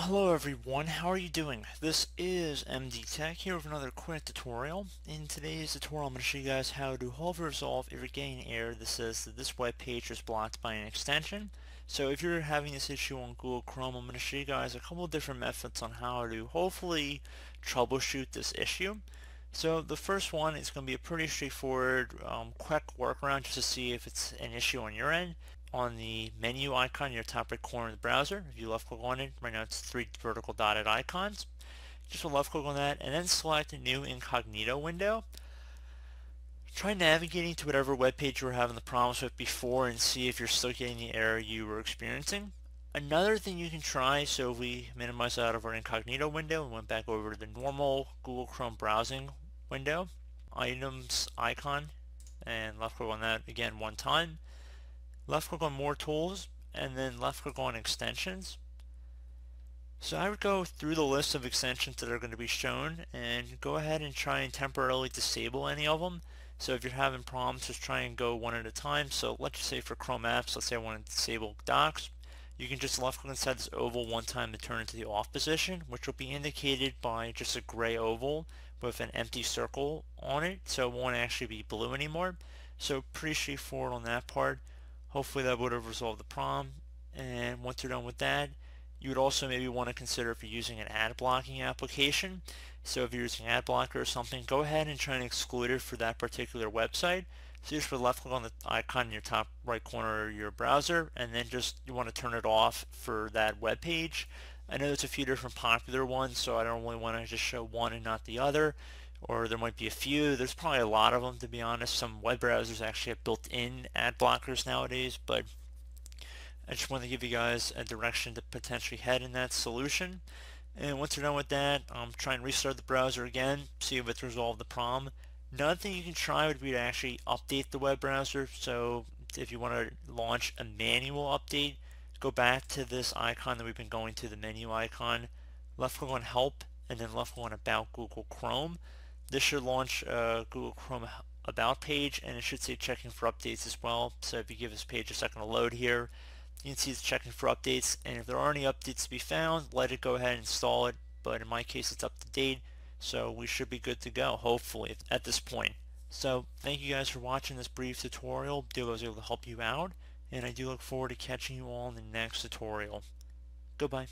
Hello everyone, how are you doing? This is MD Tech here with another quick tutorial. In today's tutorial I'm going to show you guys how to hopefully resolve getting an error that says that this web page is blocked by an extension. So if you're having this issue on Google Chrome, I'm going to show you guys a couple different methods on how to hopefully troubleshoot this issue. So the first one is going to be a pretty straightforward um, quick workaround just to see if it's an issue on your end on the menu icon in your top right corner of the browser. If you left click on it, right now it's three vertical dotted icons. Just left click on that and then select a new incognito window. Try navigating to whatever web page you were having the problems with before and see if you're still getting the error you were experiencing. Another thing you can try, so if we minimize out of our incognito window and went back over to the normal Google Chrome browsing window, items icon, and left click on that again one time left click on more tools and then left click on extensions. So I would go through the list of extensions that are going to be shown and go ahead and try and temporarily disable any of them. So if you're having problems, just try and go one at a time. So let's say for Chrome apps, let's say I want to disable docs. You can just left click inside this oval one time to turn into the off position, which will be indicated by just a gray oval with an empty circle on it. So it won't actually be blue anymore. So pretty straightforward on that part. Hopefully that would have resolved the problem. And once you're done with that, you would also maybe want to consider if you're using an ad blocking application. So if you're using ad blocker or something, go ahead and try and exclude it for that particular website. So just for left click on the icon in your top right corner of your browser and then just you want to turn it off for that web page. I know there's a few different popular ones so I don't really want to just show one and not the other or there might be a few. There's probably a lot of them to be honest. Some web browsers actually have built-in ad blockers nowadays, but I just want to give you guys a direction to potentially head in that solution. And once you're done with that, um, try and restart the browser again, see if it's resolved the problem. Another thing you can try would be to actually update the web browser. So if you want to launch a manual update, go back to this icon that we've been going to, the menu icon, left click on help, and then left click on about Google Chrome. This should launch a Google Chrome About page and it should say checking for updates as well. So if you give this page a second to load here, you can see it's checking for updates and if there are any updates to be found, let it go ahead and install it. But in my case, it's up to date. So we should be good to go, hopefully, at this point. So thank you guys for watching this brief tutorial. Do I was able to help you out. And I do look forward to catching you all in the next tutorial. Goodbye.